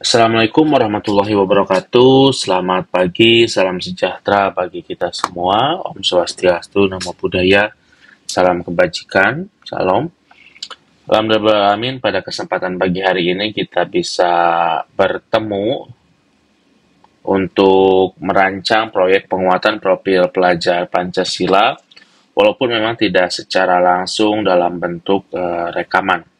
Assalamualaikum warahmatullahi wabarakatuh. Selamat pagi, salam sejahtera bagi kita semua. Om Swastiastu, Namo Buddhaya, salam kebajikan, salam. Alhamdulillah, amin. Pada kesempatan pagi hari ini kita bisa bertemu untuk merancang proyek penguatan profil pelajar Pancasila, walaupun memang tidak secara langsung dalam bentuk uh, rekaman.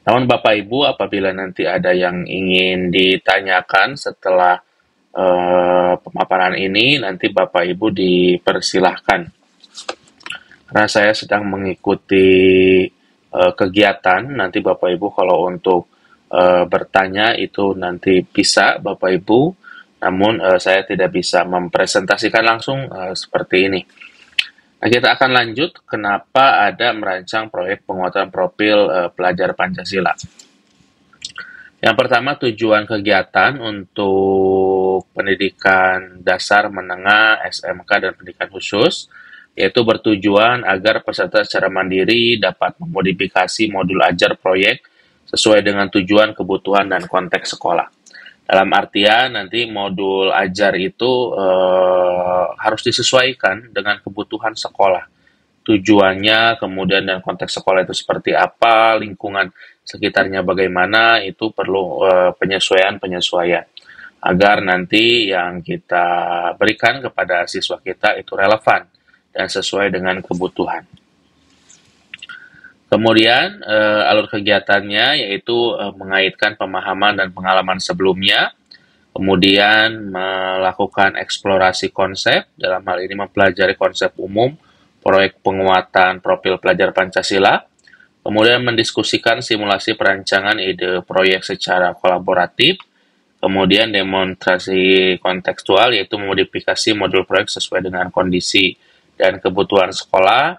Namun Bapak Ibu apabila nanti ada yang ingin ditanyakan setelah uh, pemaparan ini, nanti Bapak Ibu dipersilahkan. Karena saya sedang mengikuti uh, kegiatan, nanti Bapak Ibu kalau untuk uh, bertanya itu nanti bisa Bapak Ibu, namun uh, saya tidak bisa mempresentasikan langsung uh, seperti ini. Kita akan lanjut kenapa ada merancang proyek penguatan profil uh, pelajar Pancasila. Yang pertama tujuan kegiatan untuk pendidikan dasar menengah, SMK dan pendidikan khusus yaitu bertujuan agar peserta secara mandiri dapat memodifikasi modul ajar proyek sesuai dengan tujuan, kebutuhan dan konteks sekolah. Dalam artian nanti modul ajar itu uh, harus disesuaikan dengan kebutuhan sekolah. Tujuannya, kemudian dan konteks sekolah itu seperti apa, lingkungan sekitarnya bagaimana, itu perlu penyesuaian-penyesuaian. Agar nanti yang kita berikan kepada siswa kita itu relevan dan sesuai dengan kebutuhan. Kemudian uh, alur kegiatannya yaitu uh, mengaitkan pemahaman dan pengalaman sebelumnya, kemudian melakukan eksplorasi konsep, dalam hal ini mempelajari konsep umum proyek penguatan profil pelajar Pancasila, kemudian mendiskusikan simulasi perancangan ide proyek secara kolaboratif, kemudian demonstrasi kontekstual yaitu memodifikasi modul proyek sesuai dengan kondisi dan kebutuhan sekolah,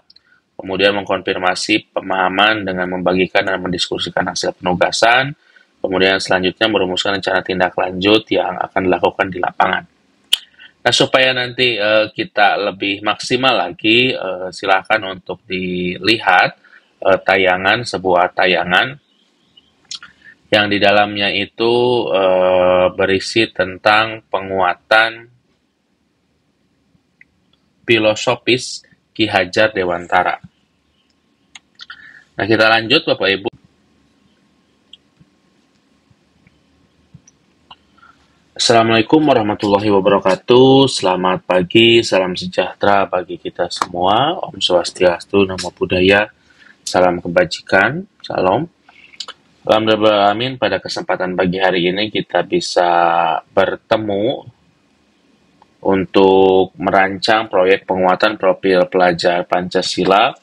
kemudian mengkonfirmasi pemahaman dengan membagikan dan mendiskusikan hasil penugasan, kemudian selanjutnya merumuskan rencana tindak lanjut yang akan dilakukan di lapangan. Nah, supaya nanti uh, kita lebih maksimal lagi, uh, silakan untuk dilihat uh, tayangan, sebuah tayangan yang di dalamnya itu uh, berisi tentang penguatan filosofis Ki Hajar Dewantara. Nah, kita lanjut Bapak Ibu. Assalamualaikum warahmatullahi wabarakatuh. Selamat pagi, salam sejahtera bagi kita semua. Om Swastiastu, Namo Buddhaya, salam kebajikan, salam. Alhamdulillah, amin. Pada kesempatan pagi hari ini kita bisa bertemu untuk merancang proyek penguatan profil pelajar Pancasila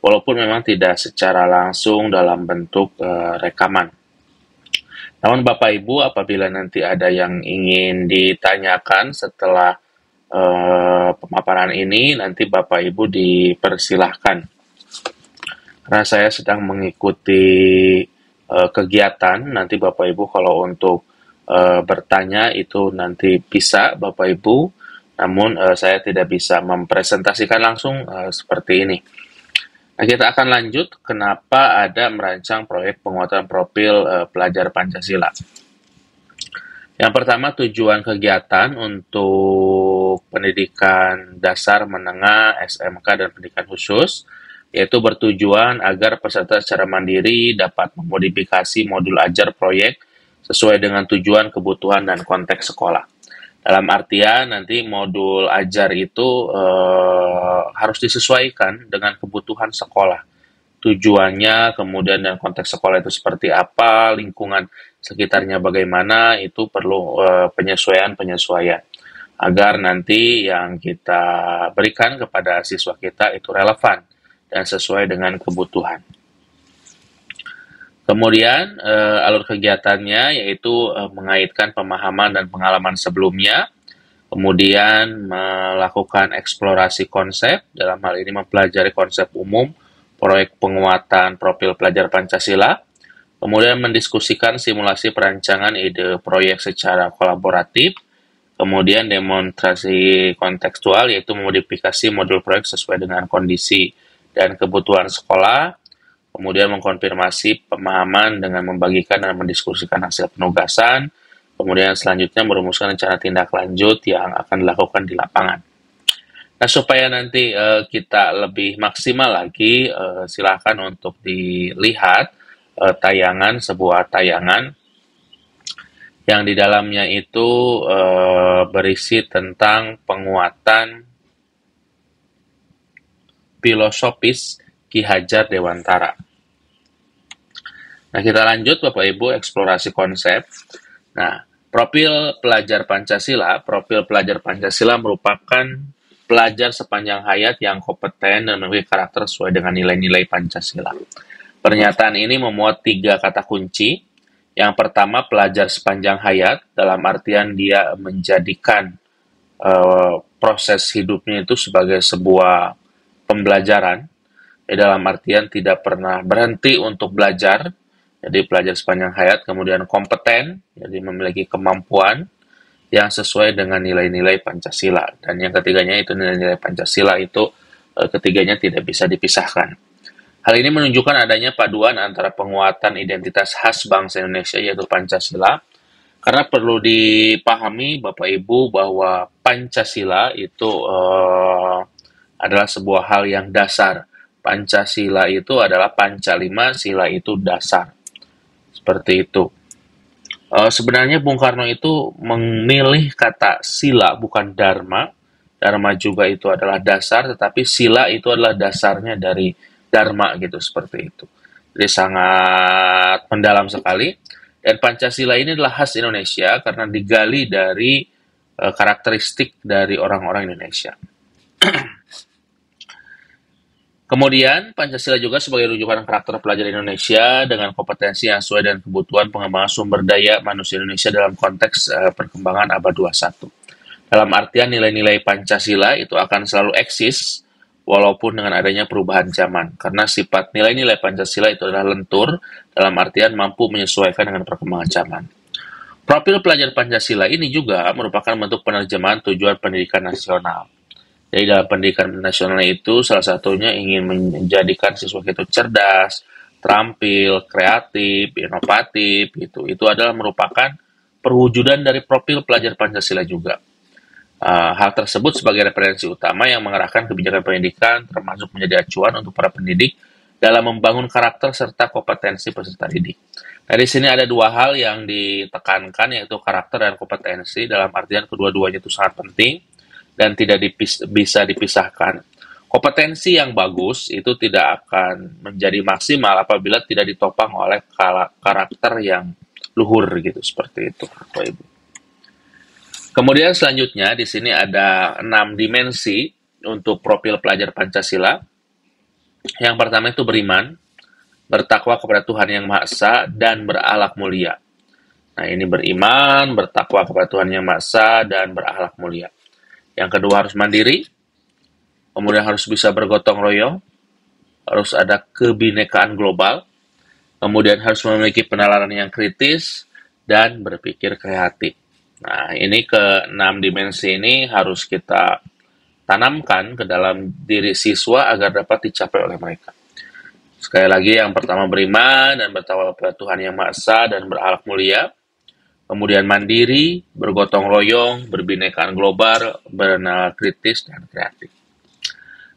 walaupun memang tidak secara langsung dalam bentuk uh, rekaman. Namun Bapak Ibu apabila nanti ada yang ingin ditanyakan setelah uh, pemaparan ini nanti Bapak Ibu dipersilahkan. Karena saya sedang mengikuti uh, kegiatan nanti Bapak Ibu kalau untuk uh, bertanya itu nanti bisa Bapak Ibu namun saya tidak bisa mempresentasikan langsung seperti ini. Nah, kita akan lanjut kenapa ada merancang proyek penguatan profil uh, pelajar Pancasila. Yang pertama tujuan kegiatan untuk pendidikan dasar menengah, SMK dan pendidikan khusus yaitu bertujuan agar peserta secara mandiri dapat memodifikasi modul ajar proyek sesuai dengan tujuan, kebutuhan dan konteks sekolah. Dalam artian nanti modul ajar itu uh, harus disesuaikan dengan kebutuhan sekolah. Tujuannya, kemudian dan konteks sekolah itu seperti apa, lingkungan sekitarnya bagaimana, itu perlu uh, penyesuaian-penyesuaian. Agar nanti yang kita berikan kepada siswa kita itu relevan dan sesuai dengan kebutuhan. Kemudian uh, alur kegiatannya yaitu uh, mengaitkan pemahaman dan pengalaman sebelumnya, kemudian melakukan eksplorasi konsep, dalam hal ini mempelajari konsep umum proyek penguatan profil pelajar Pancasila, kemudian mendiskusikan simulasi perancangan ide proyek secara kolaboratif, kemudian demonstrasi kontekstual yaitu memodifikasi modul proyek sesuai dengan kondisi dan kebutuhan sekolah, kemudian mengkonfirmasi pemahaman dengan membagikan dan mendiskusikan hasil penugasan, kemudian selanjutnya merumuskan rencana tindak lanjut yang akan dilakukan di lapangan. Nah, supaya nanti uh, kita lebih maksimal lagi, uh, silakan untuk dilihat uh, tayangan sebuah tayangan yang di dalamnya itu uh, berisi tentang penguatan filosofis Ki Hajar Dewantara. Nah, kita lanjut Bapak Ibu eksplorasi konsep. Nah, profil pelajar Pancasila, profil pelajar Pancasila merupakan pelajar sepanjang hayat yang kompeten dan memiliki karakter sesuai dengan nilai-nilai Pancasila. Pernyataan ini memuat tiga kata kunci. Yang pertama, pelajar sepanjang hayat, dalam artian dia menjadikan uh, proses hidupnya itu sebagai sebuah pembelajaran. Ya, dalam artian tidak pernah berhenti untuk belajar, jadi pelajar sepanjang hayat, kemudian kompeten, jadi memiliki kemampuan, yang sesuai dengan nilai-nilai Pancasila. Dan yang ketiganya itu nilai-nilai Pancasila itu e, ketiganya tidak bisa dipisahkan. Hal ini menunjukkan adanya paduan antara penguatan identitas khas bangsa Indonesia yaitu Pancasila karena perlu dipahami Bapak Ibu bahwa Pancasila itu uh, adalah sebuah hal yang dasar. Pancasila itu adalah pancalima, sila itu dasar. Seperti itu. Uh, sebenarnya Bung Karno itu memilih kata sila bukan dharma. Dharma juga itu adalah dasar, tetapi sila itu adalah dasarnya dari dharma gitu seperti itu. Jadi sangat mendalam sekali. Dan Pancasila ini adalah khas Indonesia karena digali dari uh, karakteristik dari orang-orang Indonesia. Kemudian, Pancasila juga sebagai rujukan karakter pelajar Indonesia dengan kompetensi yang sesuai dengan kebutuhan pengembangan sumber daya manusia Indonesia dalam konteks uh, perkembangan abad 21. Dalam artian nilai-nilai Pancasila itu akan selalu eksis walaupun dengan adanya perubahan zaman. Karena sifat nilai-nilai Pancasila itu adalah lentur dalam artian mampu menyesuaikan dengan perkembangan zaman. Profil pelajar Pancasila ini juga merupakan bentuk penerjemahan tujuan pendidikan nasional jadi dalam pendidikan nasional itu salah satunya ingin menjadikan siswa itu cerdas, terampil, kreatif, inovatif gitu. Itu adalah merupakan perwujudan dari profil pelajar Pancasila juga. Uh, hal tersebut sebagai referensi utama yang mengarahkan kebijakan pendidikan termasuk menjadi acuan untuk para pendidik dalam membangun karakter serta kompetensi peserta didik. Nah, di sini ada dua hal yang ditekankan yaitu karakter dan kompetensi dalam artian kedua-duanya itu sangat penting dan tidak dipis bisa dipisahkan. Kompetensi yang bagus itu tidak akan menjadi maksimal apabila tidak ditopang oleh karakter yang luhur gitu seperti itu, Bapak Ibu. Kemudian selanjutnya di sini ada enam dimensi untuk profil pelajar Pancasila. Yang pertama itu beriman, bertakwa kepada Tuhan Yang Maha Esa dan berakhlak mulia. Nah, ini beriman, bertakwa kepada Tuhan Yang Maha Esa dan berakhlak mulia. Yang kedua harus mandiri, kemudian harus bisa bergotong royong, harus ada kebinekaan global, kemudian harus memiliki penalaran yang kritis, dan berpikir kreatif. Nah, ini ke enam dimensi ini harus kita tanamkan ke dalam diri siswa agar dapat dicapai oleh mereka. Sekali lagi, yang pertama beriman dan bertawal kepada Tuhan Yang Maha Esa dan berakhlak mulia kemudian mandiri, bergotong royong, berbinekaan global, berenal kritis, dan kreatif.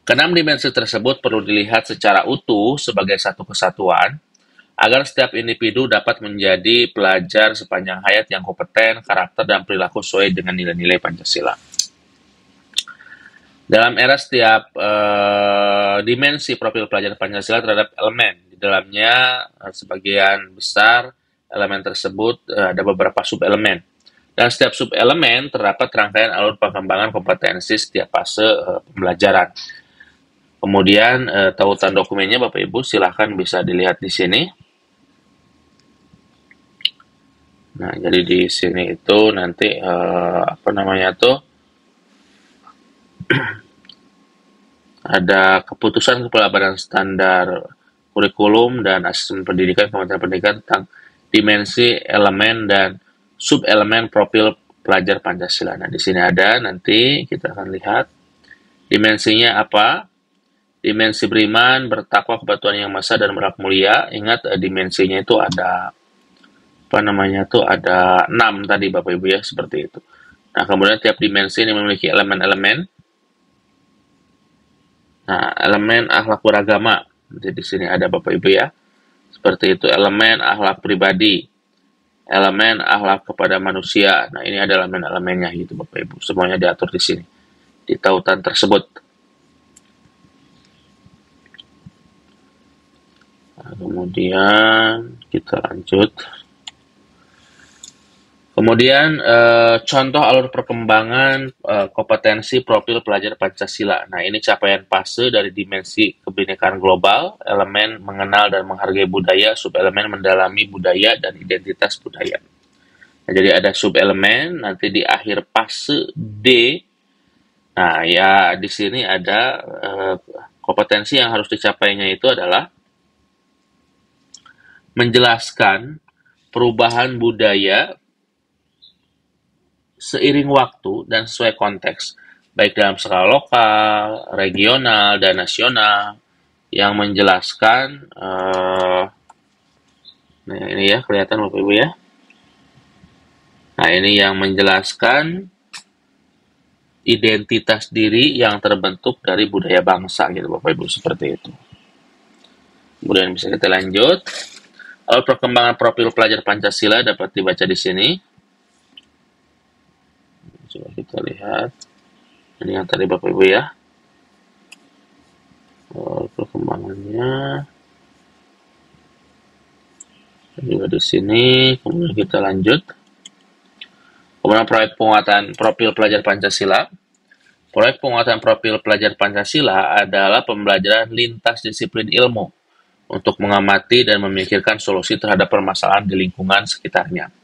Kenam dimensi tersebut perlu dilihat secara utuh sebagai satu kesatuan, agar setiap individu dapat menjadi pelajar sepanjang hayat yang kompeten, karakter, dan perilaku sesuai dengan nilai-nilai Pancasila. Dalam era setiap uh, dimensi profil pelajar Pancasila terhadap elemen, di dalamnya uh, sebagian besar elemen tersebut uh, ada beberapa subelemen. Dan setiap subelemen terdapat rangkaian alur pengembangan kompetensi setiap fase uh, pembelajaran. Kemudian uh, tautan dokumennya Bapak Ibu silahkan bisa dilihat di sini. Nah, jadi di sini itu nanti uh, apa namanya tuh ada keputusan Kepala Badan Standar Kurikulum dan Asesmen Pendidikan Kementerian Pendidikan tentang dimensi, elemen, dan sub-elemen profil pelajar Pancasila. Nah, di sini ada nanti kita akan lihat dimensinya apa. dimensi beriman, bertakwa kepada Tuhan yang Maha dan berak mulia. Ingat uh, dimensinya itu ada apa namanya tuh ada enam tadi Bapak Ibu ya seperti itu. Nah, kemudian tiap dimensi ini memiliki elemen-elemen. Nah, elemen akhlak beragama. Jadi di sini ada Bapak Ibu ya. Seperti itu elemen akhlak pribadi, elemen akhlak kepada manusia. Nah, ini ada elemen-elemennya gitu Bapak Ibu. Semuanya diatur di sini di tautan tersebut. Nah, kemudian kita lanjut. Kemudian eh, contoh alur perkembangan eh, kompetensi profil pelajar Pancasila. Nah, ini capaian fase dari dimensi kebinekaan global, elemen mengenal dan menghargai budaya, subelemen mendalami budaya dan identitas budaya. Nah, jadi ada subelemen nanti di akhir fase D. Nah, ya di sini ada eh, kompetensi yang harus dicapainya itu adalah menjelaskan perubahan budaya seiring waktu dan sesuai konteks, baik dalam skala lokal, regional, dan nasional, yang menjelaskan, uh, nah ini ya kelihatan Bapak Ibu ya. Nah ini yang menjelaskan identitas diri yang terbentuk dari budaya bangsa gitu Bapak Ibu seperti itu. Kemudian bisa kita lanjut. Lalu perkembangan profil pelajar Pancasila dapat dibaca di sini coba kita lihat. Ini yang tadi Bapak Ibu ya. Oh, perkembangannya. Juga di sini. Kemudian kita lanjut. Kemudian proyek penguatan profil pelajar Pancasila. Proyek penguatan profil pelajar Pancasila adalah pembelajaran lintas disiplin ilmu untuk mengamati dan memikirkan solusi terhadap permasalahan di lingkungan sekitarnya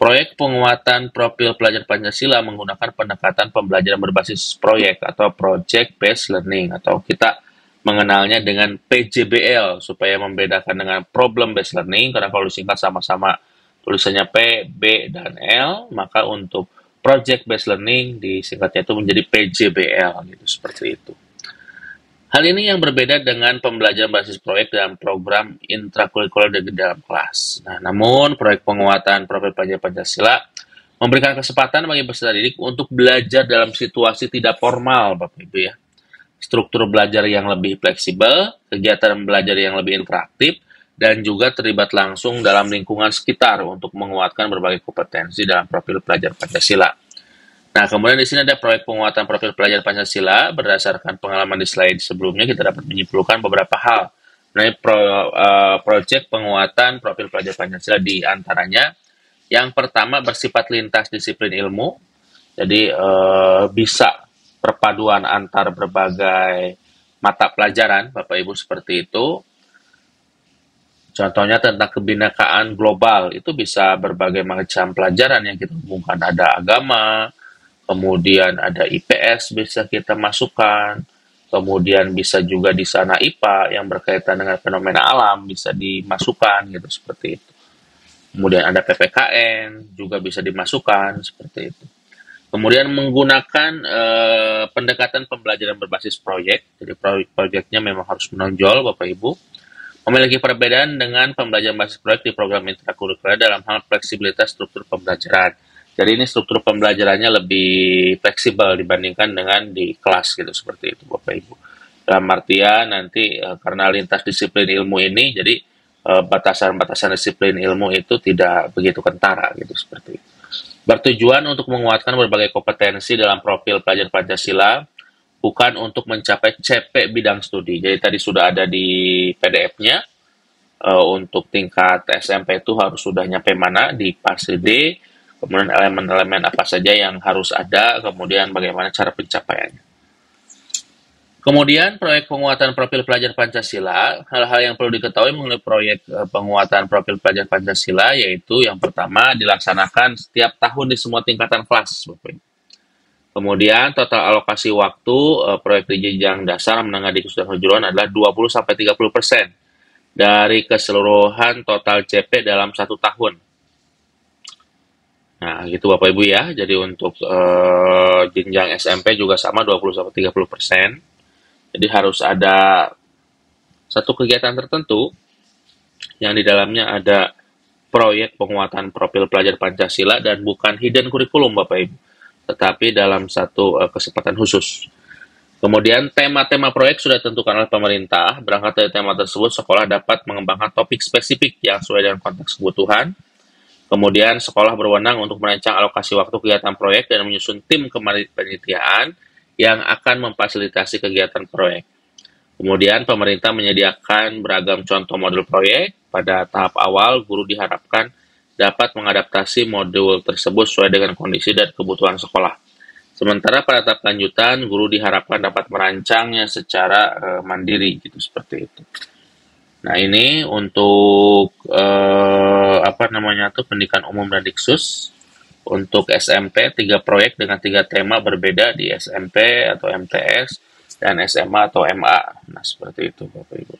Proyek penguatan profil pelajar Pancasila menggunakan pendekatan pembelajaran berbasis proyek atau project based learning atau kita mengenalnya dengan PJBL supaya membedakan dengan problem based learning karena kalau disingkat sama-sama tulisannya P, B, dan L maka untuk project based learning disingkatnya itu menjadi PJBL gitu seperti itu. Hal ini yang berbeda dengan pembelajaran basis proyek dalam program intrakurikuler di dalam kelas. Nah, namun proyek penguatan profil pelajar Pancasila memberikan kesempatan bagi peserta didik untuk belajar dalam situasi tidak formal, Bapak Ibu ya. Struktur belajar yang lebih fleksibel, kegiatan belajar yang lebih interaktif, dan juga terlibat langsung dalam lingkungan sekitar untuk menguatkan berbagai kompetensi dalam profil pelajar Pancasila. Nah, kemudian di sini ada proyek penguatan profil pelajar Pancasila. Berdasarkan pengalaman di slide sebelumnya, kita dapat menyimpulkan beberapa hal. Nah, pro, uh, proyek penguatan profil pelajar Pancasila di antaranya. Yang pertama bersifat lintas disiplin ilmu. Jadi uh, bisa perpaduan antar berbagai mata pelajaran, Bapak Ibu seperti itu. Contohnya tentang kebinekaan global, itu bisa berbagai macam pelajaran yang kita hubungkan. Ada agama, kemudian ada IPS bisa kita masukkan, kemudian bisa juga di sana IPA yang berkaitan dengan fenomena alam bisa dimasukkan gitu seperti itu. Kemudian ada PPKN juga bisa dimasukkan seperti itu. Kemudian menggunakan eh, pendekatan pembelajaran berbasis proyek, jadi proyek-proyeknya memang harus menonjol Bapak Ibu. Memiliki perbedaan dengan pembelajaran basis proyek di program intrakurikuler dalam hal fleksibilitas struktur pembelajaran jadi ini struktur pembelajarannya lebih fleksibel dibandingkan dengan di kelas gitu seperti itu Bapak Ibu. Dalam artian nanti e, karena lintas disiplin ilmu ini jadi batasan batasan-batasan disiplin ilmu itu tidak begitu kentara gitu seperti itu. Bertujuan untuk menguatkan berbagai kompetensi dalam profil pelajar Pancasila bukan untuk mencapai CP bidang studi. Jadi tadi sudah ada di PDF-nya uh, untuk tingkat SMP itu harus sudah nyampe mana di fase D kemudian elemen-elemen apa saja yang harus ada, kemudian bagaimana cara pencapaiannya. Kemudian proyek penguatan profil pelajar Pancasila, hal-hal yang perlu diketahui mengenai proyek eh, penguatan profil pelajar Pancasila yaitu yang pertama dilaksanakan setiap tahun di semua tingkatan kelas. Kemudian total alokasi waktu eh, proyek di jenjang dasar menengah di kesudahan kejuruan adalah 20 sampai 30 persen dari keseluruhan total CP dalam satu tahun. Nah, gitu Bapak Ibu ya. Jadi untuk uh, jenjang SMP juga sama 20 30 persen. Jadi harus ada satu kegiatan tertentu yang di dalamnya ada proyek penguatan profil pelajar Pancasila dan bukan hidden kurikulum Bapak Ibu, tetapi dalam satu uh, kesempatan khusus. Kemudian tema-tema proyek sudah ditentukan oleh pemerintah. Berangkat dari tema tersebut, sekolah dapat mengembangkan topik spesifik yang sesuai dengan konteks kebutuhan. Kemudian sekolah berwenang untuk merancang alokasi waktu kegiatan proyek dan menyusun tim kepanitiaan yang akan memfasilitasi kegiatan proyek. Kemudian pemerintah menyediakan beragam contoh modul proyek. Pada tahap awal, guru diharapkan dapat mengadaptasi modul tersebut sesuai dengan kondisi dan kebutuhan sekolah. Sementara pada tahap lanjutan, guru diharapkan dapat merancangnya secara uh, mandiri, gitu seperti itu. Nah ini untuk uh, apa namanya tuh pendidikan umum dan diksus untuk SMP tiga proyek dengan tiga tema berbeda di SMP atau MTS dan SMA atau MA. Nah seperti itu Bapak Ibu.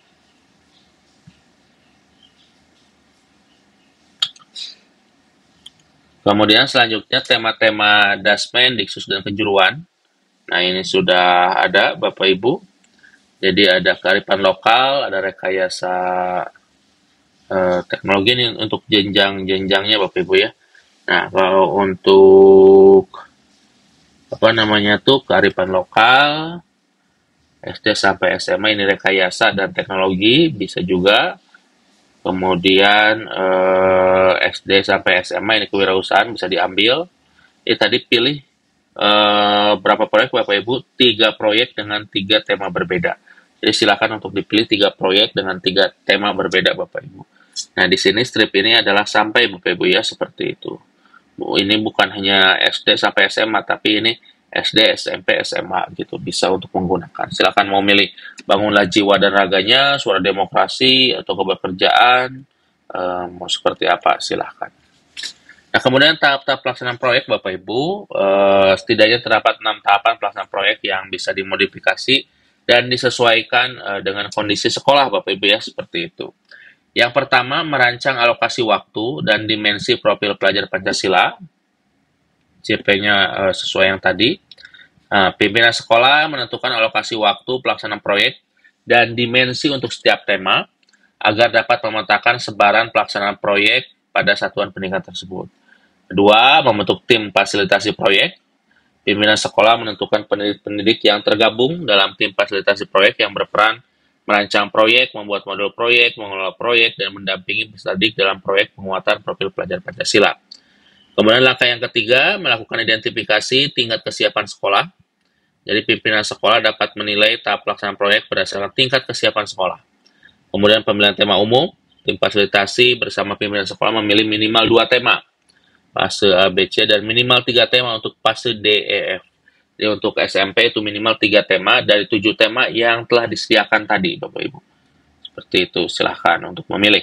Kemudian selanjutnya tema-tema dasmen, diksus, dan kejuruan. Nah ini sudah ada Bapak Ibu. Jadi ada kearifan lokal, ada rekayasa eh, teknologi ini untuk jenjang-jenjangnya Bapak Ibu ya. Nah kalau untuk apa namanya tuh kearifan lokal, SD sampai SMA ini rekayasa dan teknologi bisa juga kemudian eh, SD sampai SMA ini kewirausahaan bisa diambil. Ini tadi pilih eh, berapa proyek Bapak Ibu? Tiga proyek dengan tiga tema berbeda. Jadi silakan untuk dipilih tiga proyek dengan tiga tema berbeda Bapak Ibu. Nah di sini strip ini adalah sampai Bapak Ibu ya seperti itu. Ini bukan hanya SD sampai SMA tapi ini SD, SMP, SMA gitu bisa untuk menggunakan. Silakan mau milih bangunlah jiwa dan raganya, suara demokrasi atau kebekerjaan, um, mau seperti apa silahkan. Nah kemudian tahap-tahap pelaksanaan proyek Bapak Ibu, uh, setidaknya terdapat enam tahapan pelaksanaan proyek yang bisa dimodifikasi dan disesuaikan uh, dengan kondisi sekolah Bapak Ibu ya seperti itu. Yang pertama merancang alokasi waktu dan dimensi profil pelajar Pancasila CP-nya uh, eh, sesuai yang tadi. Uh, pimpinan sekolah menentukan alokasi waktu pelaksanaan proyek dan dimensi untuk setiap tema agar dapat memetakan sebaran pelaksanaan proyek pada satuan pendidikan tersebut. Kedua, membentuk tim fasilitasi proyek. Pimpinan sekolah menentukan pendidik-pendidik yang tergabung dalam tim fasilitasi proyek yang berperan merancang proyek, membuat model proyek, mengelola proyek, dan mendampingi peserta didik dalam proyek penguatan profil pelajar Pancasila. Kemudian langkah yang ketiga, melakukan identifikasi tingkat kesiapan sekolah. Jadi pimpinan sekolah dapat menilai tahap pelaksanaan proyek berdasarkan tingkat kesiapan sekolah. Kemudian pemilihan tema umum, tim fasilitasi bersama pimpinan sekolah memilih minimal dua tema, fase A, B, C, dan minimal tiga tema untuk fase D, E, F. Jadi untuk SMP itu minimal tiga tema dari tujuh tema yang telah disediakan tadi, Bapak Ibu. Seperti itu, silahkan untuk memilih.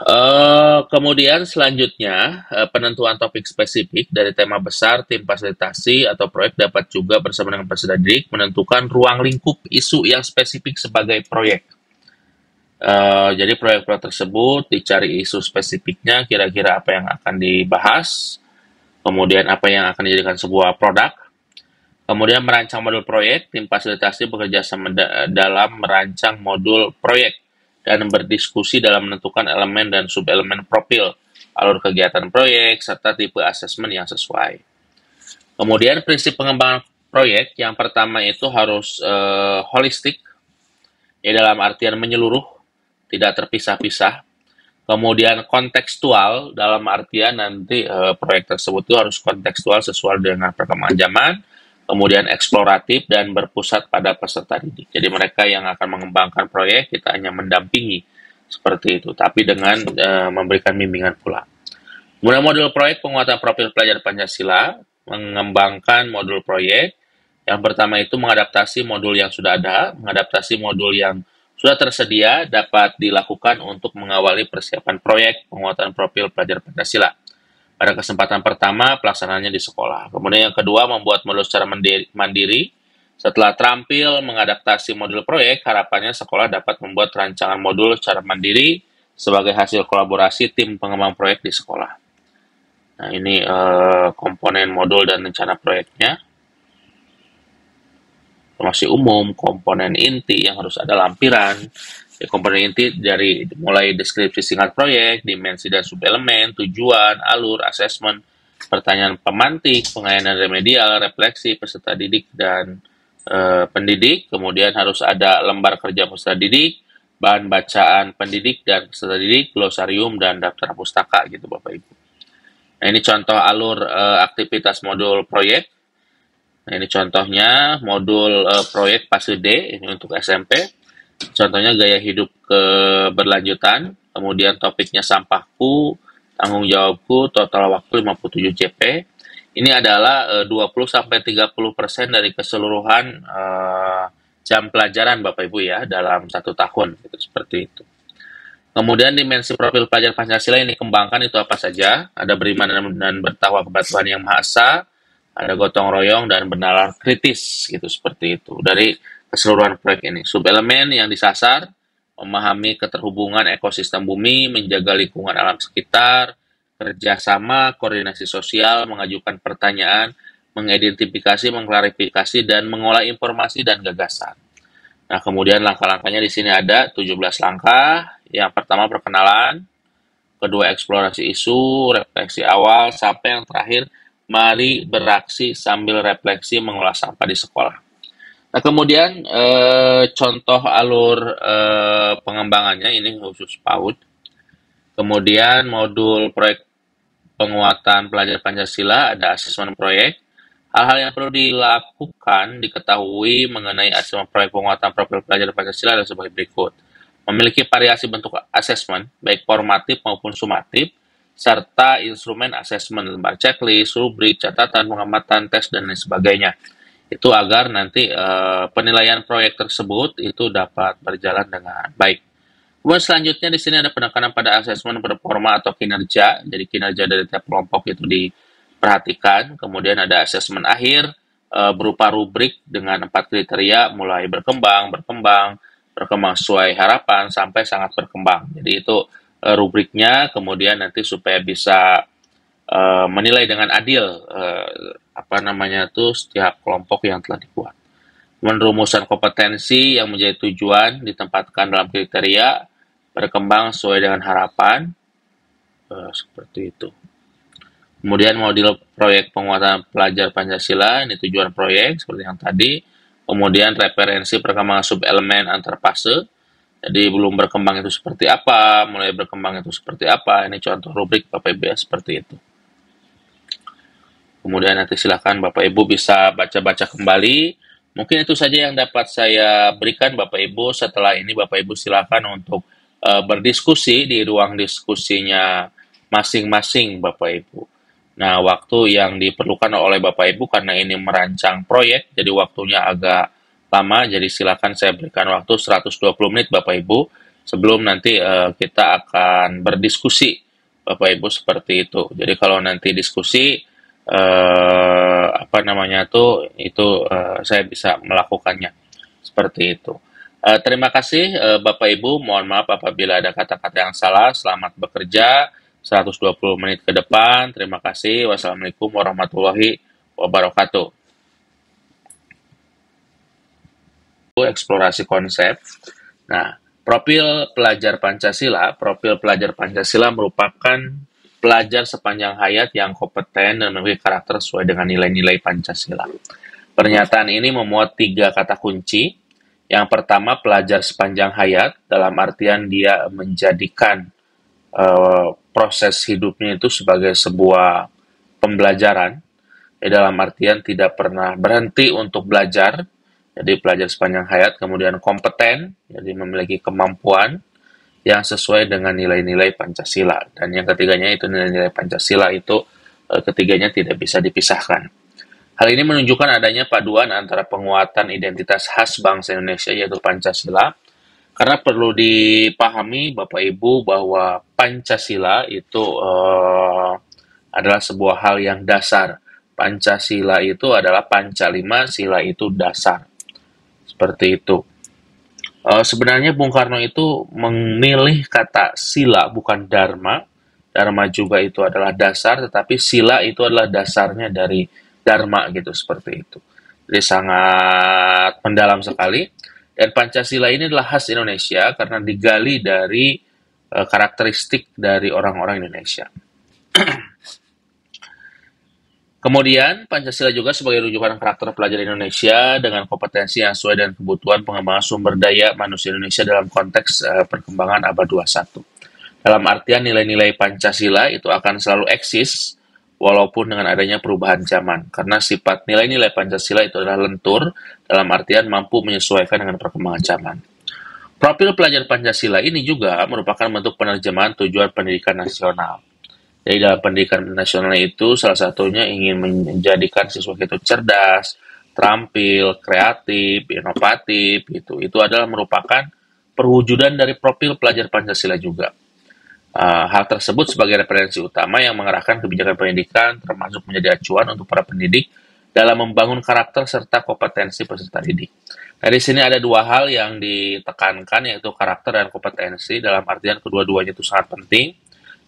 Uh, kemudian selanjutnya uh, penentuan topik spesifik dari tema besar tim fasilitasi atau proyek dapat juga bersama dengan peserta didik menentukan ruang lingkup isu yang spesifik sebagai proyek. Uh, jadi proyek-proyek tersebut dicari isu spesifiknya kira-kira apa yang akan dibahas, kemudian apa yang akan dijadikan sebuah produk, kemudian merancang modul proyek, tim fasilitasi bekerja sama da dalam merancang modul proyek dan berdiskusi dalam menentukan elemen dan subelemen profil, alur kegiatan proyek, serta tipe asesmen yang sesuai. Kemudian prinsip pengembangan proyek yang pertama itu harus uh, holistik, ya dalam artian menyeluruh, tidak terpisah-pisah. Kemudian kontekstual dalam artian nanti uh, proyek tersebut itu harus kontekstual sesuai dengan perkembangan zaman kemudian eksploratif dan berpusat pada peserta didik. Jadi mereka yang akan mengembangkan proyek kita hanya mendampingi seperti itu, tapi dengan uh, memberikan bimbingan pula. Kemudian modul proyek penguatan profil pelajar Pancasila mengembangkan modul proyek. Yang pertama itu mengadaptasi modul yang sudah ada, mengadaptasi modul yang sudah tersedia dapat dilakukan untuk mengawali persiapan proyek penguatan profil pelajar Pancasila. Pada kesempatan pertama, pelaksanaannya di sekolah. Kemudian yang kedua, membuat modul secara mandiri. Setelah terampil mengadaptasi modul proyek, harapannya sekolah dapat membuat rancangan modul secara mandiri sebagai hasil kolaborasi tim pengembang proyek di sekolah. Nah, ini eh, komponen modul dan rencana proyeknya. Informasi umum, komponen inti yang harus ada lampiran, ya, komponen inti dari mulai deskripsi singkat proyek, dimensi dan subelemen, tujuan, alur, asesmen, pertanyaan pemantik, pengayaan remedial, refleksi peserta didik dan e, pendidik, kemudian harus ada lembar kerja peserta didik, bahan bacaan pendidik dan peserta didik, glosarium dan daftar pustaka gitu Bapak Ibu. Nah, ini contoh alur e, aktivitas modul proyek. Nah, ini contohnya modul e, proyek fase D ini untuk SMP. Contohnya gaya hidup keberlanjutan, kemudian topiknya sampahku, tanggung jawabku, total waktu 57 JP. Ini adalah uh, 20 sampai 30% dari keseluruhan uh, jam pelajaran Bapak Ibu ya dalam satu tahun gitu seperti itu. Kemudian dimensi profil pelajar Pancasila yang dikembangkan itu apa saja? Ada beriman dan bertakwa kepada Tuhan Yang Maha Esa, ada gotong royong dan benalar kritis gitu seperti itu. Dari keseluruhan proyek ini. Subelemen yang disasar, memahami keterhubungan ekosistem bumi, menjaga lingkungan alam sekitar, kerjasama, koordinasi sosial, mengajukan pertanyaan, mengidentifikasi, mengklarifikasi, dan mengolah informasi dan gagasan. Nah, kemudian langkah-langkahnya di sini ada 17 langkah. Yang pertama perkenalan, kedua eksplorasi isu, refleksi awal, sampai yang terakhir mari beraksi sambil refleksi mengolah sampah di sekolah. Nah, kemudian eh, contoh alur eh, pengembangannya ini khusus PAUD. Kemudian modul proyek penguatan pelajar Pancasila ada asesmen proyek. Hal-hal yang perlu dilakukan, diketahui mengenai asesmen proyek penguatan profil pelajar Pancasila adalah sebagai berikut. Memiliki variasi bentuk asesmen, baik formatif maupun sumatif, serta instrumen asesmen, lembar checklist, rubrik, catatan, pengamatan, tes, dan lain sebagainya itu agar nanti uh, penilaian proyek tersebut itu dapat berjalan dengan baik. Kemudian selanjutnya di sini ada penekanan pada asesmen performa atau kinerja. Jadi kinerja dari tiap kelompok itu diperhatikan. Kemudian ada asesmen akhir uh, berupa rubrik dengan empat kriteria mulai berkembang, berkembang, berkembang sesuai harapan sampai sangat berkembang. Jadi itu uh, rubriknya kemudian nanti supaya bisa uh, menilai dengan adil uh, apa namanya tuh setiap kelompok yang telah dibuat. Menrumusan kompetensi yang menjadi tujuan ditempatkan dalam kriteria berkembang sesuai dengan harapan uh, seperti itu. Kemudian model proyek penguatan pelajar Pancasila ini tujuan proyek seperti yang tadi. Kemudian referensi perkembangan sub elemen antar fase. Jadi belum berkembang itu seperti apa, mulai berkembang itu seperti apa. Ini contoh rubrik Bapak Ibu ya seperti itu. Kemudian nanti silahkan Bapak Ibu bisa baca-baca kembali. Mungkin itu saja yang dapat saya berikan Bapak Ibu. Setelah ini Bapak Ibu silahkan untuk uh, berdiskusi di ruang diskusinya masing-masing Bapak Ibu. Nah, waktu yang diperlukan oleh Bapak Ibu karena ini merancang proyek, jadi waktunya agak lama, jadi silakan saya berikan waktu 120 menit Bapak Ibu sebelum nanti uh, kita akan berdiskusi Bapak Ibu seperti itu. Jadi kalau nanti diskusi uh, apa namanya tuh itu uh, saya bisa melakukannya seperti itu. Uh, terima kasih uh, Bapak Ibu, mohon maaf apabila ada kata-kata yang salah. Selamat bekerja 120 menit ke depan. Terima kasih. Wassalamualaikum warahmatullahi wabarakatuh. Eksplorasi konsep. Nah, profil pelajar Pancasila, profil pelajar Pancasila merupakan pelajar sepanjang hayat yang kompeten dan memiliki karakter sesuai dengan nilai-nilai Pancasila. Pernyataan ini memuat tiga kata kunci. Yang pertama, pelajar sepanjang hayat, dalam artian dia menjadikan uh, proses hidupnya itu sebagai sebuah pembelajaran. Ya, dalam artian tidak pernah berhenti untuk belajar, jadi pelajar sepanjang hayat, kemudian kompeten, jadi memiliki kemampuan, yang sesuai dengan nilai-nilai Pancasila. Dan yang ketiganya itu nilai-nilai Pancasila itu eh, ketiganya tidak bisa dipisahkan. Hal ini menunjukkan adanya paduan antara penguatan identitas khas bangsa Indonesia yaitu Pancasila karena perlu dipahami Bapak Ibu bahwa Pancasila itu uh, adalah sebuah hal yang dasar. Pancasila itu adalah pancalima, sila itu dasar. Seperti itu. Uh, sebenarnya Bung Karno itu memilih kata sila bukan dharma. Dharma juga itu adalah dasar, tetapi sila itu adalah dasarnya dari dharma gitu seperti itu. Jadi sangat mendalam sekali. Dan Pancasila ini adalah khas Indonesia karena digali dari uh, karakteristik dari orang-orang Indonesia. Kemudian, Pancasila juga sebagai rujukan karakter pelajar Indonesia dengan kompetensi yang sesuai dengan kebutuhan pengembangan sumber daya manusia Indonesia dalam konteks uh, perkembangan abad 21. Dalam artian nilai-nilai Pancasila itu akan selalu eksis walaupun dengan adanya perubahan zaman. Karena sifat nilai-nilai Pancasila itu adalah lentur dalam artian mampu menyesuaikan dengan perkembangan zaman. Profil pelajar Pancasila ini juga merupakan bentuk penerjemahan tujuan pendidikan nasional jadi dalam pendidikan nasional itu salah satunya ingin menjadikan siswa itu cerdas, terampil, kreatif, inovatif gitu. Itu adalah merupakan perwujudan dari profil pelajar Pancasila juga. Uh, hal tersebut sebagai referensi utama yang mengarahkan kebijakan pendidikan termasuk menjadi acuan untuk para pendidik dalam membangun karakter serta kompetensi peserta didik. Nah, di sini ada dua hal yang ditekankan yaitu karakter dan kompetensi dalam artian kedua-duanya itu sangat penting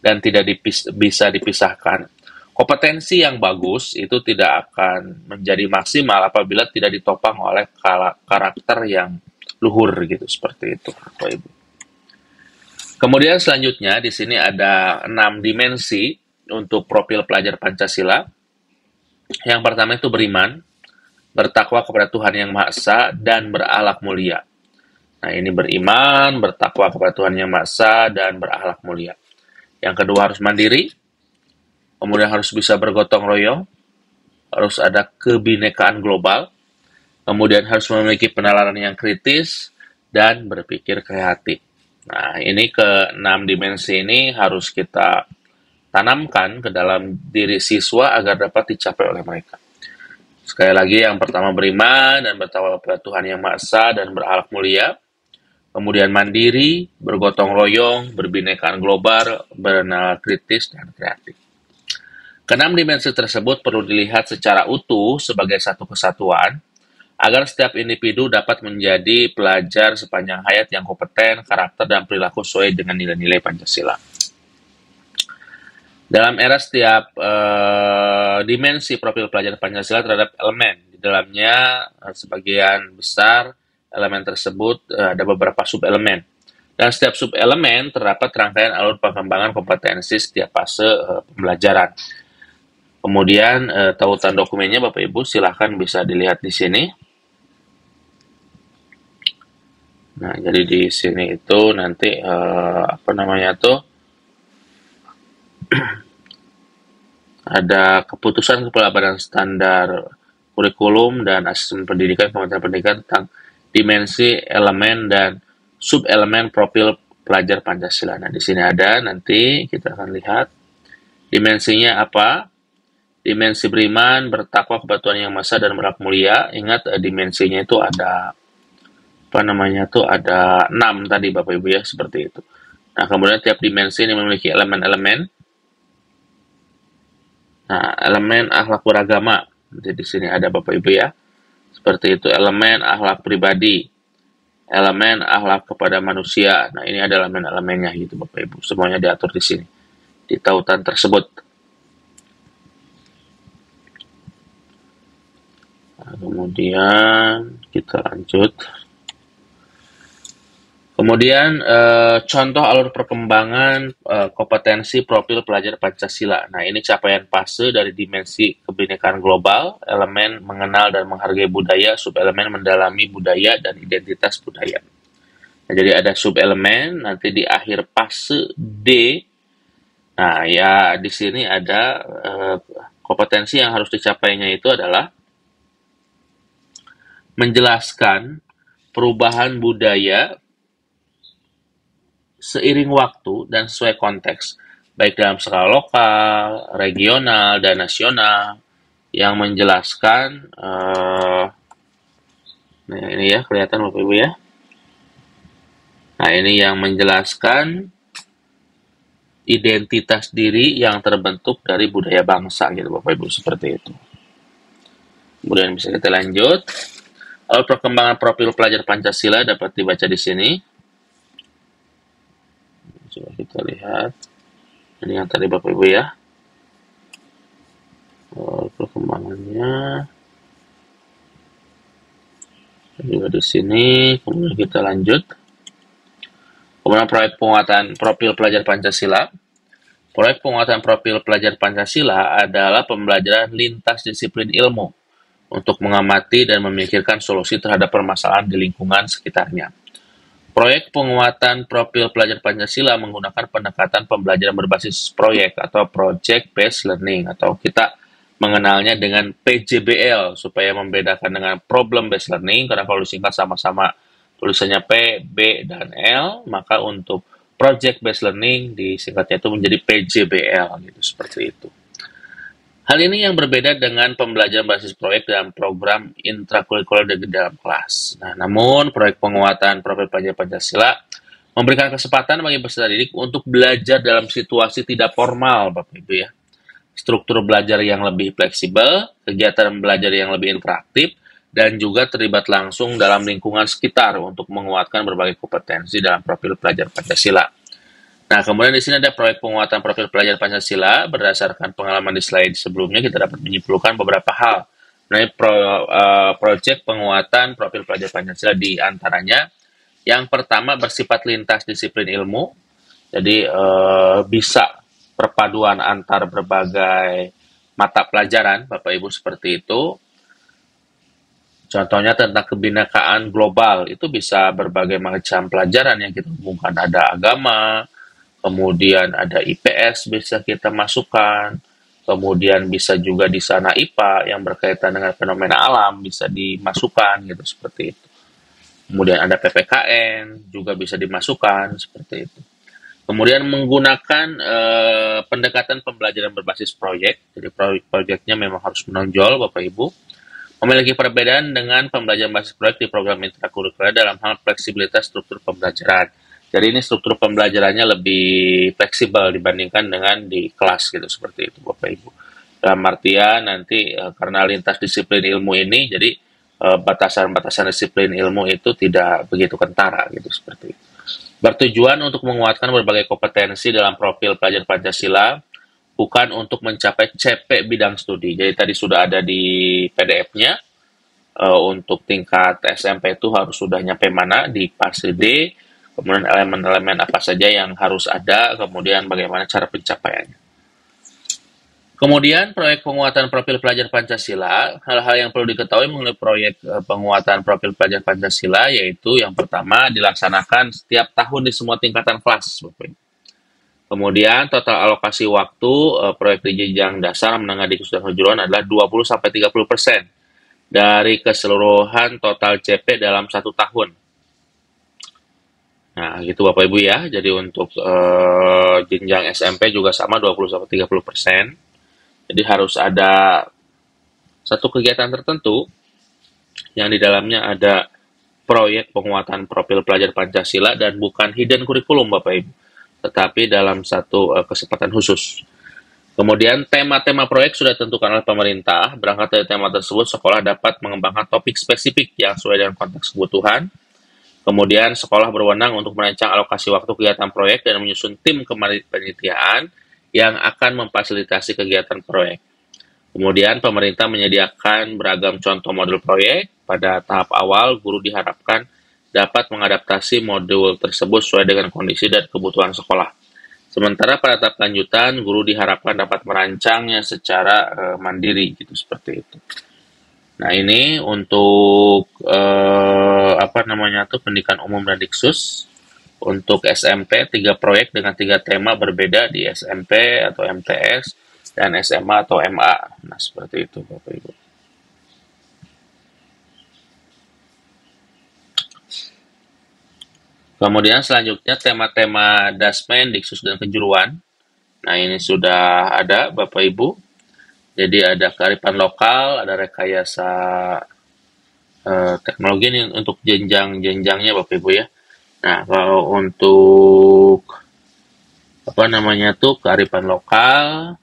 dan tidak dipis bisa dipisahkan. Kompetensi yang bagus itu tidak akan menjadi maksimal apabila tidak ditopang oleh karakter yang luhur gitu seperti itu, Bapak Ibu. Kemudian selanjutnya di sini ada enam dimensi untuk profil pelajar Pancasila. Yang pertama itu beriman, bertakwa kepada Tuhan Yang Maha Esa dan berakhlak mulia. Nah, ini beriman, bertakwa kepada Tuhan Yang Maha Esa dan berakhlak mulia. Yang kedua harus mandiri, kemudian harus bisa bergotong royong, harus ada kebinekaan global, kemudian harus memiliki penalaran yang kritis, dan berpikir kreatif. Nah, ini ke enam dimensi ini harus kita tanamkan ke dalam diri siswa agar dapat dicapai oleh mereka. Sekali lagi, yang pertama beriman dan bertawal kepada Tuhan Yang Maha Esa dan berakhlak mulia kemudian mandiri, bergotong royong, berbinekaan global, berenal kritis, dan kreatif. Kenam dimensi tersebut perlu dilihat secara utuh sebagai satu kesatuan, agar setiap individu dapat menjadi pelajar sepanjang hayat yang kompeten, karakter, dan perilaku sesuai dengan nilai-nilai Pancasila. Dalam era setiap uh, dimensi profil pelajar Pancasila terhadap elemen, di dalamnya uh, sebagian besar elemen tersebut uh, ada beberapa subelemen. Dan setiap subelemen terdapat rangkaian alur pengembangan kompetensi setiap fase uh, pembelajaran. Kemudian uh, tautan dokumennya Bapak Ibu silahkan bisa dilihat di sini. Nah, jadi di sini itu nanti uh, apa namanya tuh ada keputusan kepala badan standar kurikulum dan asesmen pendidikan Kementerian Pendidikan tentang dimensi, elemen, dan sub-elemen profil pelajar Pancasila. Nah, di sini ada, nanti kita akan lihat dimensinya apa. Dimensi beriman, bertakwa kepada Tuhan Yang Maha dan berak mulia. Ingat, eh, dimensinya itu ada, apa namanya tuh, ada enam tadi Bapak Ibu ya, seperti itu. Nah, kemudian tiap dimensi ini memiliki elemen-elemen. Nah, elemen akhlak beragama. Jadi di sini ada Bapak Ibu ya. Seperti itu elemen akhlak pribadi, elemen akhlak kepada manusia. Nah, ini adalah elemen-elemennya gitu Bapak Ibu. Semuanya diatur di sini di tautan tersebut. Nah, kemudian kita lanjut. Kemudian eh, contoh alur perkembangan eh, kompetensi profil pelajar Pancasila. Nah, ini capaian fase dari dimensi kebinekaan global, elemen mengenal dan menghargai budaya, subelemen mendalami budaya dan identitas budaya. Nah, jadi ada subelemen nanti di akhir fase D. Nah, ya di sini ada eh, kompetensi yang harus dicapainya itu adalah menjelaskan perubahan budaya seiring waktu dan sesuai konteks, baik dalam skala lokal, regional, dan nasional, yang menjelaskan, uh, nah ini ya, kelihatan Bapak Ibu ya. Nah ini yang menjelaskan identitas diri yang terbentuk dari budaya bangsa gitu Bapak Ibu seperti itu. Kemudian bisa kita lanjut. Lalu perkembangan profil pelajar Pancasila dapat dibaca di sini coba kita lihat. Ini yang tadi Bapak Ibu ya. Oh, perkembangannya. Juga di sini. Kemudian kita lanjut. Kemudian proyek penguatan profil pelajar Pancasila. Proyek penguatan profil pelajar Pancasila adalah pembelajaran lintas disiplin ilmu untuk mengamati dan memikirkan solusi terhadap permasalahan di lingkungan sekitarnya. Proyek penguatan profil pelajar Pancasila menggunakan pendekatan pembelajaran berbasis proyek atau project based learning atau kita mengenalnya dengan PJBL supaya membedakan dengan problem based learning karena kalau disingkat sama-sama tulisannya P, B, dan L, maka untuk project based learning disingkatnya itu menjadi PJBL gitu seperti itu. Hal ini yang berbeda dengan pembelajaran basis proyek dalam program intrakurikuler di dalam kelas. Nah, namun proyek penguatan profil pelajar Pancasila memberikan kesempatan bagi peserta didik untuk belajar dalam situasi tidak formal, Bapak Ibu ya struktur belajar yang lebih fleksibel, kegiatan belajar yang lebih interaktif, dan juga terlibat langsung dalam lingkungan sekitar untuk menguatkan berbagai kompetensi dalam profil pelajar Pancasila. Nah, kemudian di sini ada proyek penguatan profil pelajar Pancasila berdasarkan pengalaman di slide sebelumnya kita dapat menyimpulkan beberapa hal. Nah, pro, uh, proyek penguatan profil pelajar Pancasila di antaranya yang pertama bersifat lintas disiplin ilmu. Jadi uh, bisa perpaduan antar berbagai mata pelajaran, Bapak Ibu seperti itu. Contohnya tentang kebinekaan global, itu bisa berbagai macam pelajaran yang kita hubungkan. Ada agama, kemudian ada IPS bisa kita masukkan, kemudian bisa juga di sana IPA yang berkaitan dengan fenomena alam bisa dimasukkan gitu seperti itu. Kemudian ada PPKN juga bisa dimasukkan seperti itu. Kemudian menggunakan uh, pendekatan pembelajaran berbasis proyek, jadi proyek-proyeknya memang harus menonjol Bapak Ibu. Memiliki perbedaan dengan pembelajaran basis proyek di program intrakurikuler dalam hal fleksibilitas struktur pembelajaran. Jadi ini struktur pembelajarannya lebih fleksibel dibandingkan dengan di kelas gitu seperti itu Bapak Ibu. Dalam artian nanti uh, karena lintas disiplin ilmu ini, jadi eh, batasan-batasan disiplin ilmu itu tidak begitu kentara gitu seperti itu bertujuan untuk menguatkan berbagai kompetensi dalam profil pelajar Pancasila, bukan untuk mencapai CP bidang studi. Jadi tadi sudah ada di PDF-nya, uh, eh, untuk tingkat SMP itu harus sudah nyampe mana di fase D, kemudian elemen-elemen apa saja yang harus ada, kemudian bagaimana cara pencapaiannya. Kemudian proyek penguatan profil pelajar Pancasila, hal-hal yang perlu diketahui mengenai proyek eh, penguatan profil pelajar Pancasila yaitu yang pertama dilaksanakan setiap tahun di semua tingkatan kelas. Kemudian total alokasi waktu uh, proyek di jenjang dasar menengah di dan kejuruan adalah 20 sampai 30 persen dari keseluruhan total CP dalam satu tahun. Nah, gitu Bapak Ibu ya. Jadi untuk uh, jenjang SMP juga sama 20 sampai 30 persen. Jadi harus ada satu kegiatan tertentu yang di dalamnya ada proyek penguatan profil pelajar Pancasila dan bukan hidden kurikulum Bapak Ibu, tetapi dalam satu uh, kesempatan khusus. Kemudian tema-tema proyek sudah ditentukan oleh pemerintah. Berangkat dari tema tersebut, sekolah dapat mengembangkan topik spesifik yang sesuai dengan konteks kebutuhan. Kemudian sekolah berwenang untuk merancang alokasi waktu kegiatan proyek dan menyusun tim kepanitiaan yang akan memfasilitasi kegiatan proyek. Kemudian pemerintah menyediakan beragam contoh modul proyek. Pada tahap awal, guru diharapkan dapat mengadaptasi modul tersebut sesuai dengan kondisi dan kebutuhan sekolah. Sementara pada tahap lanjutan, guru diharapkan dapat merancangnya secara uh, mandiri, gitu seperti itu. Nah ini untuk uh, apa namanya tuh pendidikan umum dan diksus untuk SMP, tiga proyek dengan tiga tema berbeda di SMP atau MTS dan SMA atau MA. Nah, seperti itu Bapak Ibu. Kemudian selanjutnya tema-tema dasmen, diksus, dan kejuruan. Nah, ini sudah ada Bapak Ibu. Jadi ada kearifan lokal, ada rekayasa eh, teknologi ini untuk jenjang-jenjangnya Bapak Ibu ya. Nah, kalau untuk apa namanya tuh kearifan lokal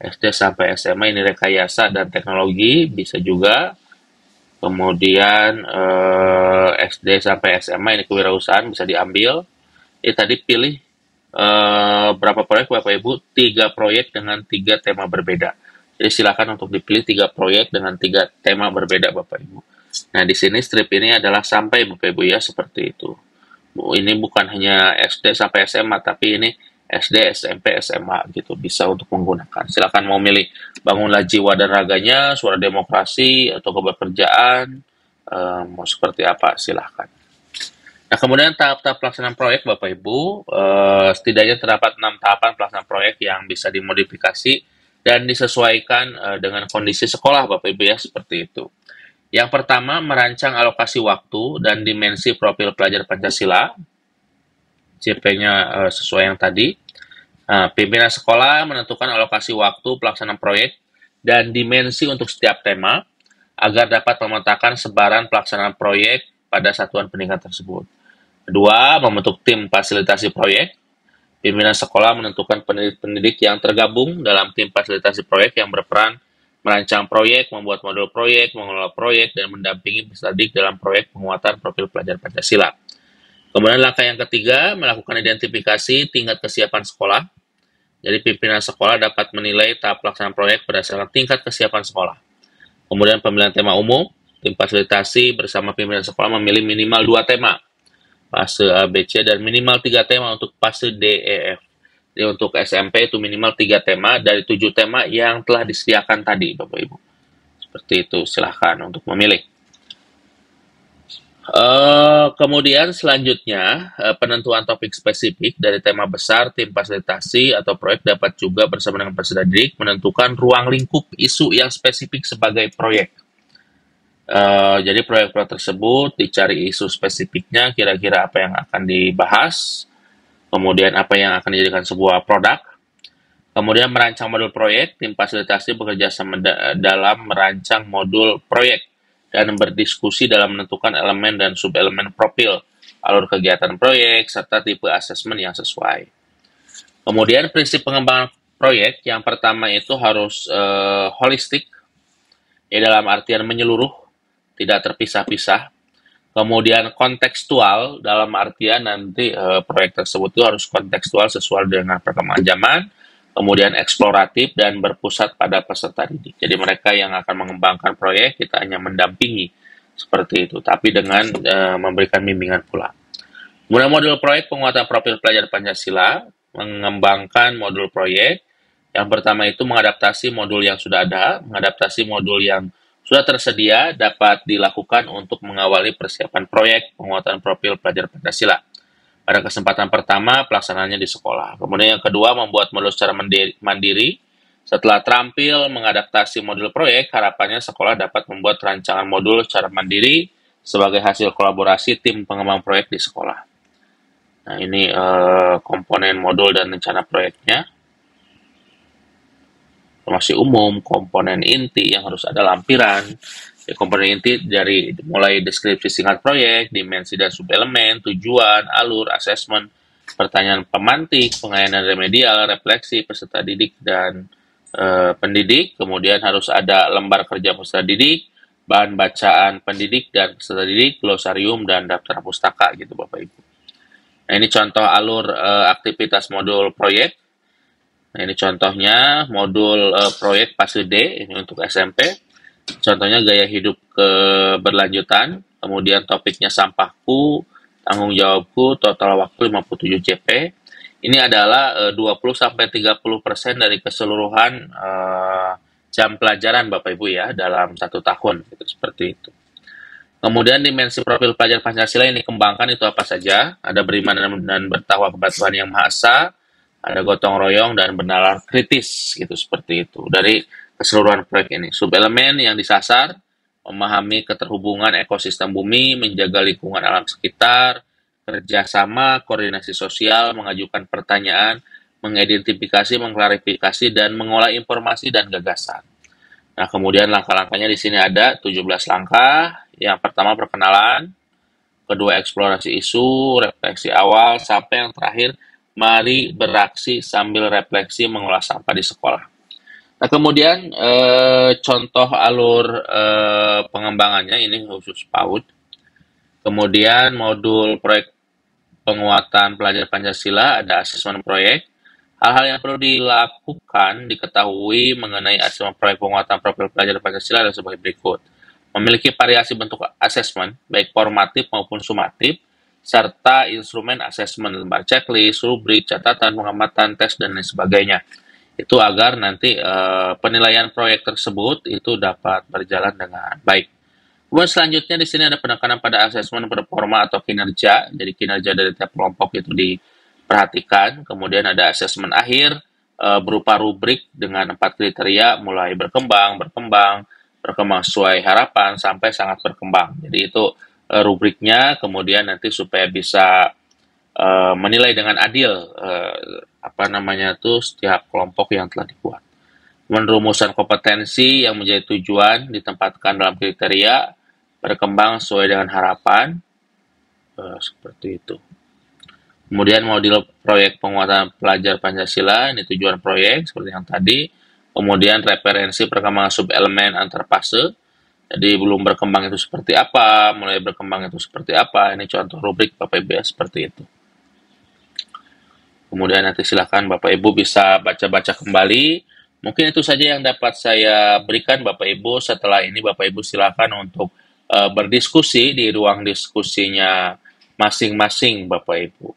SD sampai SMA ini rekayasa dan teknologi bisa juga. Kemudian eh, SD sampai SMA ini kewirausahaan bisa diambil. Ini tadi pilih eh, berapa proyek Bapak Ibu? Tiga proyek dengan tiga tema berbeda. Jadi silakan untuk dipilih tiga proyek dengan tiga tema berbeda Bapak Ibu. Nah, di sini strip ini adalah sampai Bapak Ibu ya, seperti itu. Ini bukan hanya SD sampai SMA, tapi ini SD, SMP, SMA gitu bisa untuk menggunakan. Silakan mau milih bangunlah jiwa dan raganya, suara demokrasi atau kebekerjaan, um, mau seperti apa silahkan. Nah, kemudian tahap-tahap pelaksanaan proyek Bapak Ibu, uh, setidaknya terdapat enam tahapan pelaksanaan proyek yang bisa dimodifikasi dan disesuaikan uh, dengan kondisi sekolah Bapak Ibu ya, seperti itu. Yang pertama, merancang alokasi waktu dan dimensi profil pelajar Pancasila. CP-nya uh, sesuai yang tadi. Uh, pimpinan sekolah menentukan alokasi waktu pelaksanaan proyek dan dimensi untuk setiap tema agar dapat memetakan sebaran pelaksanaan proyek pada satuan pendidikan tersebut. Kedua, membentuk tim fasilitasi proyek. Pimpinan sekolah menentukan pendidik-pendidik yang tergabung dalam tim fasilitasi proyek yang berperan merancang proyek, membuat modul proyek, mengelola proyek, dan mendampingi peserta didik dalam proyek penguatan profil pelajar Pancasila. Kemudian langkah yang ketiga, melakukan identifikasi tingkat kesiapan sekolah. Jadi pimpinan sekolah dapat menilai tahap pelaksanaan proyek berdasarkan tingkat kesiapan sekolah. Kemudian pemilihan tema umum, tim fasilitasi bersama pimpinan sekolah memilih minimal dua tema, fase A, B, C, dan minimal tiga tema untuk fase D, E, F. Jadi untuk SMP itu minimal tiga tema dari tujuh tema yang telah disediakan tadi, Bapak Ibu. Seperti itu, silahkan untuk memilih. Uh, kemudian selanjutnya uh, penentuan topik spesifik dari tema besar tim fasilitasi atau proyek dapat juga bersama dengan peserta didik menentukan ruang lingkup isu yang spesifik sebagai proyek. Uh, jadi proyek-proyek tersebut dicari isu spesifiknya kira-kira apa yang akan dibahas kemudian apa yang akan dijadikan sebuah produk, kemudian merancang modul proyek, tim fasilitasi bekerja sama da dalam merancang modul proyek dan berdiskusi dalam menentukan elemen dan subelemen profil, alur kegiatan proyek, serta tipe asesmen yang sesuai. Kemudian prinsip pengembangan proyek yang pertama itu harus uh, holistik, ya dalam artian menyeluruh, tidak terpisah-pisah, Kemudian kontekstual dalam artian nanti uh, proyek tersebut itu harus kontekstual sesuai dengan perkembangan zaman, kemudian eksploratif dan berpusat pada peserta didik. Jadi mereka yang akan mengembangkan proyek kita hanya mendampingi seperti itu, tapi dengan uh, memberikan bimbingan pula. Kemudian modul proyek penguatan profil pelajar Pancasila mengembangkan modul proyek. Yang pertama itu mengadaptasi modul yang sudah ada, mengadaptasi modul yang sudah tersedia dapat dilakukan untuk mengawali persiapan proyek penguatan profil pelajar Pancasila. Pada kesempatan pertama, pelaksanaannya di sekolah. Kemudian yang kedua, membuat modul secara mandiri. Setelah terampil mengadaptasi modul proyek, harapannya sekolah dapat membuat rancangan modul secara mandiri sebagai hasil kolaborasi tim pengembang proyek di sekolah. Nah, ini eh, komponen modul dan rencana proyeknya informasi umum, komponen inti yang harus ada lampiran, ya, komponen inti dari mulai deskripsi singkat proyek, dimensi dan subelemen, tujuan, alur, asesmen, pertanyaan pemantik, pengayaan remedial, refleksi peserta didik dan e, pendidik, kemudian harus ada lembar kerja peserta didik, bahan bacaan pendidik dan peserta didik, glosarium dan daftar pustaka gitu Bapak Ibu. Nah, ini contoh alur e, aktivitas modul proyek Nah, ini contohnya modul uh, proyek fase D ini untuk SMP. Contohnya gaya hidup keberlanjutan, kemudian topiknya sampahku, tanggung jawabku, total waktu 57 JP. Ini adalah uh, 20 sampai 30% dari keseluruhan uh, jam pelajaran Bapak Ibu ya dalam satu tahun gitu seperti itu. Kemudian dimensi profil pelajar Pancasila yang dikembangkan itu apa saja? Ada beriman dan bertakwa kepada Tuhan Yang Maha Esa, ada gotong royong dan benalar kritis gitu seperti itu dari keseluruhan proyek ini. Subelemen yang disasar memahami keterhubungan ekosistem bumi, menjaga lingkungan alam sekitar, kerjasama, koordinasi sosial, mengajukan pertanyaan, mengidentifikasi, mengklarifikasi, dan mengolah informasi dan gagasan. Nah, kemudian langkah-langkahnya di sini ada 17 langkah. Yang pertama perkenalan, kedua eksplorasi isu, refleksi awal, sampai yang terakhir mari beraksi sambil refleksi mengolah sampah di sekolah. Nah, kemudian eh, contoh alur eh, pengembangannya ini khusus PAUD. Kemudian modul proyek penguatan pelajar Pancasila ada asesmen proyek. Hal-hal yang perlu dilakukan diketahui mengenai asesmen proyek penguatan profil pelajar Pancasila adalah sebagai berikut. memiliki variasi bentuk asesmen, baik formatif maupun sumatif, serta instrumen asesmen lembar checklist, rubrik, catatan, pengamatan, tes, dan lain sebagainya. Itu agar nanti uh, penilaian proyek tersebut itu dapat berjalan dengan baik. Kemudian selanjutnya di sini ada penekanan pada asesmen performa atau kinerja. Jadi kinerja dari tiap kelompok itu diperhatikan. Kemudian ada asesmen akhir uh, berupa rubrik dengan empat kriteria mulai berkembang, berkembang, berkembang sesuai harapan sampai sangat berkembang. Jadi itu rubriknya kemudian nanti supaya bisa uh, menilai dengan adil uh, apa namanya tuh setiap kelompok yang telah dibuat. Menrumusan kompetensi yang menjadi tujuan ditempatkan dalam kriteria berkembang sesuai dengan harapan uh, seperti itu. Kemudian model proyek penguatan pelajar Pancasila, ini tujuan proyek seperti yang tadi. Kemudian referensi perkembangan sub-elemen antar fase. Jadi belum berkembang itu seperti apa, mulai berkembang itu seperti apa. Ini contoh rubrik Bapak Ibu ya, seperti itu. Kemudian nanti silakan Bapak Ibu bisa baca-baca kembali. Mungkin itu saja yang dapat saya berikan Bapak Ibu. Setelah ini Bapak Ibu silakan untuk uh, berdiskusi di ruang diskusinya masing-masing Bapak Ibu.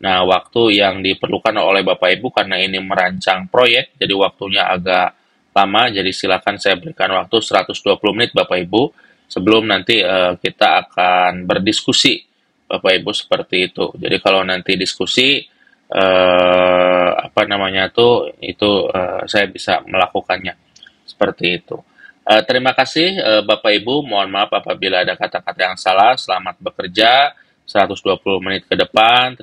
Nah, waktu yang diperlukan oleh Bapak Ibu karena ini merancang proyek, jadi waktunya agak lama, jadi silakan saya berikan waktu 120 menit Bapak Ibu sebelum nanti uh, kita akan berdiskusi Bapak Ibu seperti itu. Jadi kalau nanti diskusi uh, apa namanya tuh itu uh, saya bisa melakukannya seperti itu. Uh, terima kasih uh, Bapak Ibu, mohon maaf apabila ada kata-kata yang salah. Selamat bekerja 120 menit ke depan.